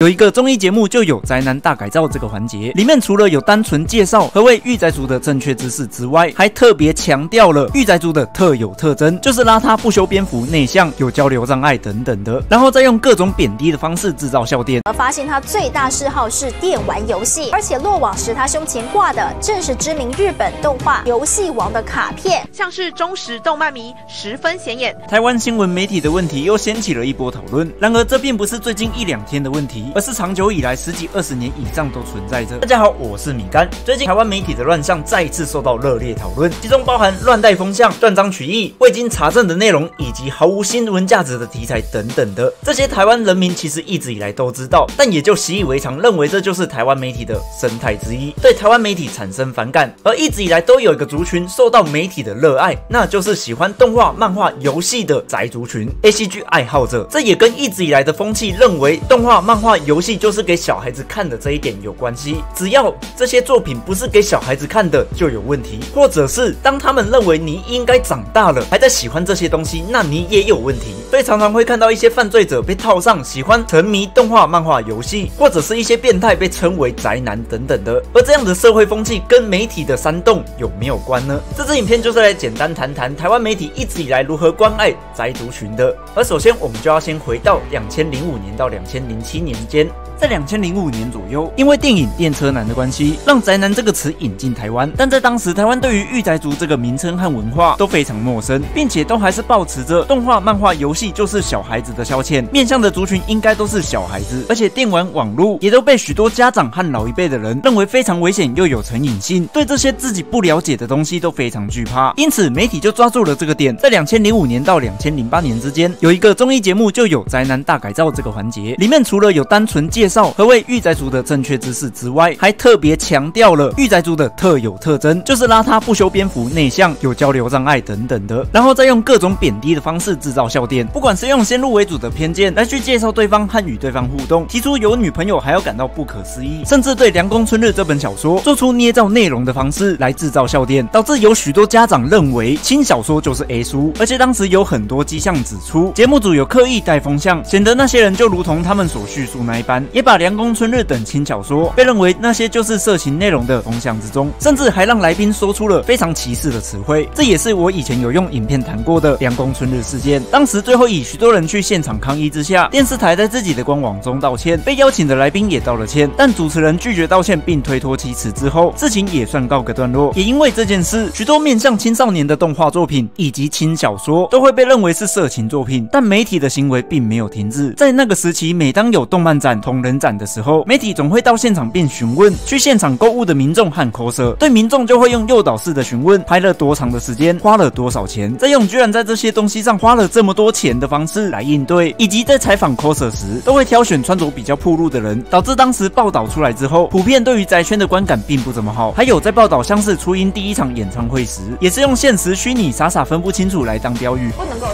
有一个综艺节目就有宅男大改造这个环节，里面除了有单纯介绍何谓御宅族的正确知识之外，还特别强调了御宅族的特有特征，就是邋遢、不修边幅、内向、有交流障碍等等的，然后再用各种贬低的方式制造笑点。而发现他最大嗜好是电玩游戏，而且落网时他胸前挂的正是知名日本动画游戏王的卡片，像是忠实动漫迷，十分显眼。台湾新闻媒体的问题又掀起了一波讨论，然而这并不是最近一两天的问题。而是长久以来十几二十年以上都存在着。大家好，我是米干。最近台湾媒体的乱象再次受到热烈讨论，其中包含乱带风向、断章取义、未经查证的内容，以及毫无新闻价值的题材等等的。这些台湾人民其实一直以来都知道，但也就习以为常，认为这就是台湾媒体的生态之一，对台湾媒体产生反感。而一直以来都有一个族群受到媒体的热爱，那就是喜欢动画、漫画、游戏的宅族群 A C G 爱好者。这也跟一直以来的风气认为动画、漫画。游戏就是给小孩子看的这一点有关系，只要这些作品不是给小孩子看的就有问题，或者是当他们认为你应该长大了还在喜欢这些东西，那你也有问题。所以常常会看到一些犯罪者被套上喜欢沉迷动画、漫画、游戏，或者是一些变态被称为宅男等等的。而这样的社会风气跟媒体的煽动有没有关呢？这支影片就是来简单谈谈台湾媒体一直以来如何关爱宅族群的。而首先我们就要先回到两千零五年到两千零七年。间，在两千零五年左右，因为电影《电车男》的关系，让宅男这个词引进台湾。但在当时，台湾对于御宅族这个名称和文化都非常陌生，并且都还是保持着动画、漫画、游戏就是小孩子的消遣，面向的族群应该都是小孩子。而且电玩网络也都被许多家长和老一辈的人认为非常危险又有成瘾性，对这些自己不了解的东西都非常惧怕。因此，媒体就抓住了这个点，在两千零五年到两千零八年之间，有一个综艺节目就有宅男大改造这个环节，里面除了有单单纯介介绍何谓御宅族的正确知识之外，还特别强调了御宅族的特有特征，就是邋遢、不修边幅、内向、有交流障碍等等的，然后再用各种贬低的方式制造笑点，不管是用先入为主的偏见来去介绍对方和与对方互动，提出有女朋友还要感到不可思议，甚至对《凉宫春日》这本小说做出捏造内容的方式来制造笑点，导致有许多家长认为轻小说就是 A 书，而且当时有很多迹象指出，节目组有刻意带风向，显得那些人就如同他们所叙述。那一般也把《凉宫春日》等轻小说被认为那些就是色情内容的风向之中，甚至还让来宾说出了非常歧视的词汇。这也是我以前有用影片谈过的《凉宫春日》事件。当时最后以许多人去现场抗议之下，电视台在自己的官网中道歉，被邀请的来宾也道了歉，但主持人拒绝道歉并推脱其词之后，事情也算告个段落。也因为这件事，许多面向青少年的动画作品以及轻小说都会被认为是色情作品，但媒体的行为并没有停止。在那个时期，每当有动漫展、同人人展的时候，媒体总会到现场并询问去现场购物的民众和 coser，对民众就会用诱导式的询问，拍了多长的时间，花了多少钱，再用居然在这些东西上花了这么多钱的方式来应对，以及在采访 coser 时，都会挑选穿着比较暴露的人，导致当时报道出来之后，普遍对于宅圈的观感并不怎么好。还有在报道像是初音第一场演唱会时，也是用现实虚拟傻傻分不清楚来当标语，不能够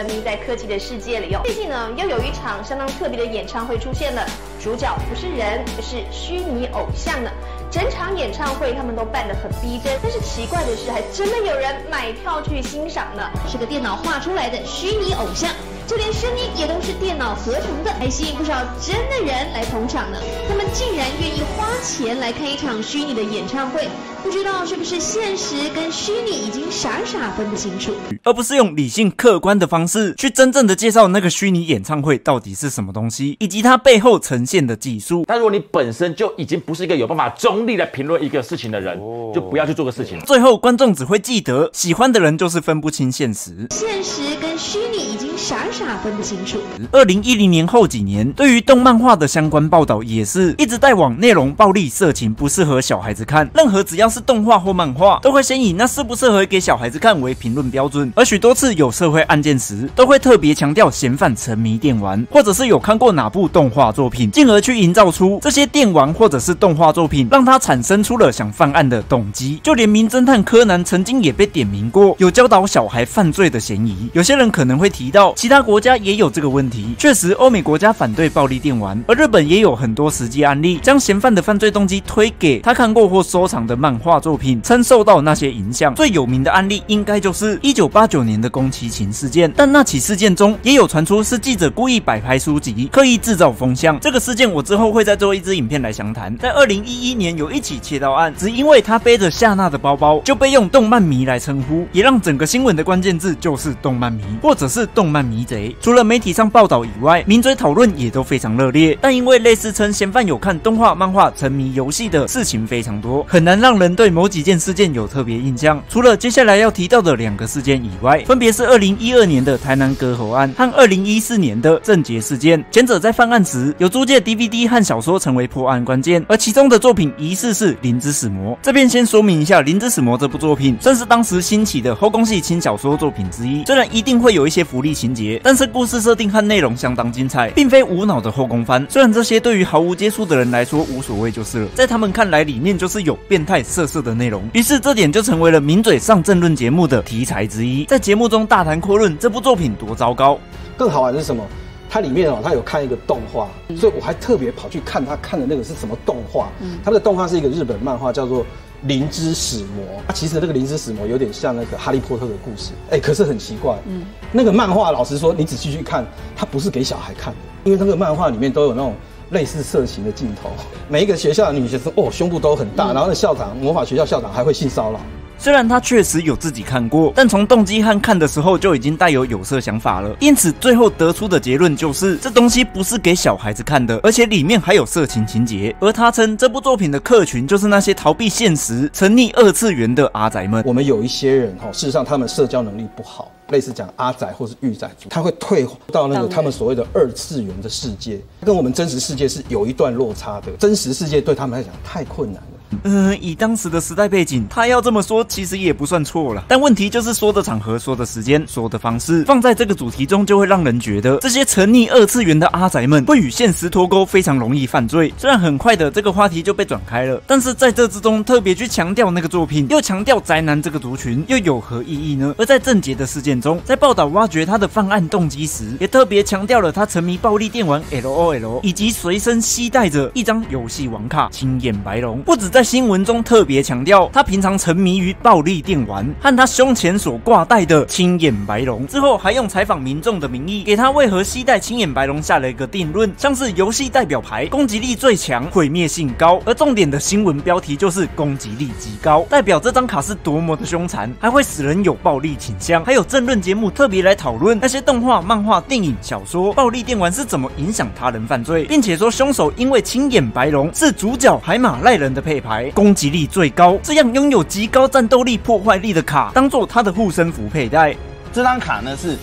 沉迷在科技的世界里哦。最近呢，又有一场相当特别的演唱会出现了。主角不是人，而是虚拟偶像呢。整场演唱会他们都办得很逼真，但是奇怪的是，还真的有人买票去欣赏呢。是个电脑画出来的虚拟偶像，就连声音也都是电脑合成的，还吸引不少真的人来捧场呢。他们竟然愿意花钱来看一场虚拟的演唱会。不知道是不是现实跟虚拟已经傻傻分不清楚，而不是用理性客观的方式去真正的介绍那个虚拟演唱会到底是什么东西，以及它背后呈现的技术。但如果你本身就已经不是一个有办法中立来评论一个事情的人，就不要去做个事情。最后观众只会记得喜欢的人就是分不清现实，现实跟虚拟傻傻分不清楚。二零一零年后几年，对于动漫画的相关报道也是一直带往内容暴力、色情，不适合小孩子看。任何只要是动画或漫画都会先以那适不适合给小孩子看为评论标准，而许多次有社会案件时，都会特别强调嫌犯沉迷电玩，或者是有看过哪部动画作品，进而去营造出这些电玩或者是动画作品让他产生出了想犯案的动机。就连名侦探柯南曾经也被点名过有教导小孩犯罪的嫌疑。有些人可能会提到，其他国家也有这个问题。确实，欧美国家反对暴力电玩，而日本也有很多实际案例，将嫌犯的犯罪动机推给他看过或收藏的漫画作品，称受到那些影响。最有名的案例应该就是一九八九年的宫崎勤事件，但那起事件中也有传出是记者故意摆拍书籍，刻意制造风向。这个事件我之后会再做一支影片来详谈。在二零一一年有一起切刀案，只因为他背着夏娜的包包，就被用动漫迷来称呼，也让整个新闻的关键字就是动漫迷，或者是动漫迷贼。除了媒体上报道以外，名嘴讨论也都非常热烈。但因为类似称嫌犯有看动画、漫画、沉迷游戏的事情非常多，很难让人对某几件事件有特别印象。除了接下来要提到的两个事件以外，分别是二零一二年的台南割喉案和二零一四年的郑捷事件。前者在犯案时有租借 DVD 和小说成为破案关键，而其中的作品疑似是《灵之使魔》。这边先说明一下，《灵之使魔》这部作品算是当时兴起的后宫系轻小说作品之一。虽然一定会有一些福利情但是故事设定和内容相当精彩，并非无脑的后宫番。虽然这些对于毫无接触的人来说无所谓就是了，在他们看来，里面就是有变态色色的内容。于是这点就成为了名嘴上政论节目的题材之一，在节目中大谈阔论这部作品多糟糕。更好玩是什么？它里面哦，它有看一个动画，所以我还特别跑去看他看的那个是什么动画。它的动画是一个日本漫画，叫做《灵之使魔》。它其实那个《灵之使魔》有点像那个《哈利波特》的故事，哎，可是很奇怪。嗯，那个漫画，老实说，你仔细去看，它不是给小孩看的，因为那个漫画里面都有那种类似色情的镜头。每一个学校的女学生哦，胸部都很大，然后那校长魔法学校校长还会性骚扰。虽然他确实有自己看过，但从动机和看的时候就已经带有有色想法了，因此最后得出的结论就是这东西不是给小孩子看的，而且里面还有色情情节。而他称这部作品的客群就是那些逃避现实、沉溺二次元的阿宅们。我们有一些人哈，事实上他们社交能力不好，类似讲阿仔或是御宅族，他会退到那个他们所谓的二次元的世界，跟我们真实世界是有一段落差的。真实世界对他们来讲太困难了。嗯，以当时的时代背景，他要这么说，其实也不算错了。但问题就是说的场合、说的时间、说的方式，放在这个主题中，就会让人觉得这些沉溺二次元的阿宅们会与现实脱钩，非常容易犯罪。虽然很快的这个话题就被转开了，但是在这之中特别去强调那个作品，又强调宅男这个族群，又有何意义呢？而在郑杰的事件中，在报道挖掘他的犯案动机时，也特别强调了他沉迷暴力电玩 LOL，以及随身携带着一张游戏网卡，青眼白龙，不止在。在新闻中特别强调，他平常沉迷于暴力电玩，和他胸前所挂带的青眼白龙。之后还用采访民众的名义，给他为何携带青眼白龙下了一个定论，像是游戏代表牌，攻击力最强，毁灭性高。而重点的新闻标题就是攻击力极高，代表这张卡是多么的凶残，还会使人有暴力倾向。还有政论节目特别来讨论那些动画、漫画、电影、小说，暴力电玩是怎么影响他人犯罪，并且说凶手因为青眼白龙是主角海马赖人的配牌。攻击力最高，这样拥有极高战斗力、破坏力的卡，当做他的护身符佩戴。这张卡呢是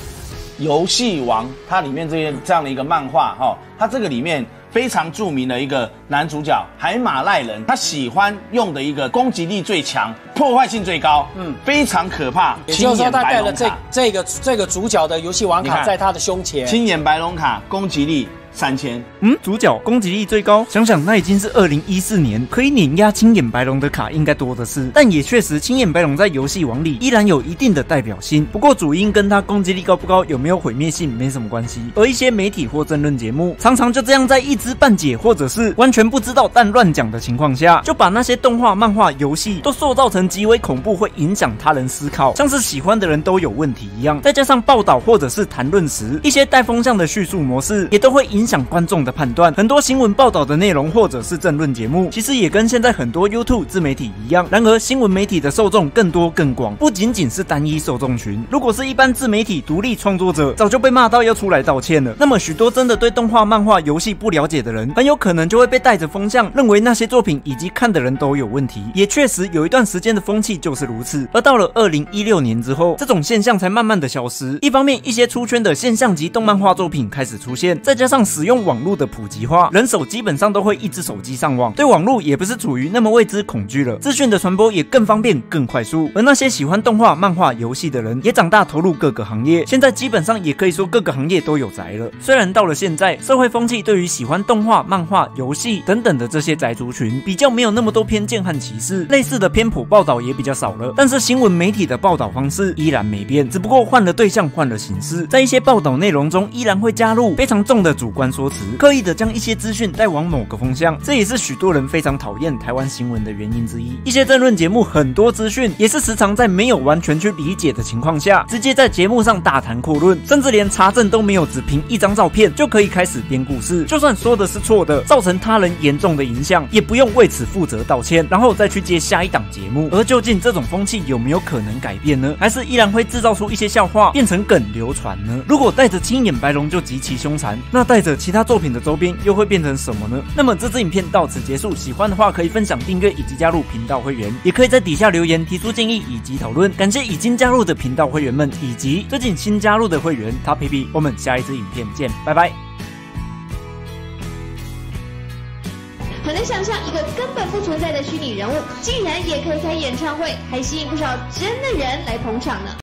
游戏王，它里面这些这样的一个漫画哈，它这个里面非常著名的一个男主角海马赖人，他喜欢用的一个攻击力最强、破坏性最高，嗯，非常可怕。也就是说，他带了这这个这个主角的游戏王卡在他的胸前，青眼白龙卡，攻击力。三千，嗯，主角攻击力最高，想想那已经是二零一四年，可以碾压青眼白龙的卡应该多的是，但也确实青眼白龙在游戏王里依然有一定的代表性。不过主因跟他攻击力高不高，有没有毁灭性没什么关系。而一些媒体或争论节目，常常就这样在一知半解或者是完全不知道但乱讲的情况下，就把那些动画、漫画、游戏都塑造成极为恐怖，会影响他人思考，像是喜欢的人都有问题一样。再加上报道或者是谈论时一些带风向的叙述模式，也都会影。影响观众的判断，很多新闻报道的内容或者是政论节目，其实也跟现在很多 YouTube 自媒体一样。然而，新闻媒体的受众更多更广，不仅仅是单一受众群。如果是一般自媒体独立创作者，早就被骂到要出来道歉了。那么，许多真的对动画、漫画、游戏不了解的人，很有可能就会被带着风向，认为那些作品以及看的人都有问题。也确实有一段时间的风气就是如此。而到了二零一六年之后，这种现象才慢慢的消失。一方面，一些出圈的现象级动漫画作品开始出现，再加上。使用网络的普及化，人手基本上都会一只手机上网，对网络也不是处于那么未知恐惧了，资讯的传播也更方便、更快速。而那些喜欢动画、漫画、游戏的人，也长大投入各个行业，现在基本上也可以说各个行业都有宅了。虽然到了现在，社会风气对于喜欢动画、漫画、游戏等等的这些宅族群，比较没有那么多偏见和歧视，类似的偏颇报道也比较少了。但是新闻媒体的报道方式依然没变，只不过换了对象，换了形式，在一些报道内容中依然会加入非常重的主观说辞，刻意的将一些资讯带往某个风向，这也是许多人非常讨厌台湾新闻的原因之一。一些政论节目很多资讯也是时常在没有完全去理解的情况下，直接在节目上大谈阔论，甚至连查证都没有，只凭一张照片就可以开始编故事。就算说的是错的，造成他人严重的影响，也不用为此负责道歉，然后再去接下一档节目。而究竟这种风气有没有可能改变呢？还是依然会制造出一些笑话变成梗流传呢？如果带着青眼白龙就极其凶残，那带着其他作品的周边又会变成什么呢？那么这支影片到此结束，喜欢的话可以分享、订阅以及加入频道会员，也可以在底下留言提出建议以及讨论。感谢已经加入的频道会员们，以及最近新加入的会员他 P P。我们下一支影片见，拜拜。很难想象一个根本不存在的虚拟人物，竟然也可以开演唱会，还吸引不少真的人来捧场呢。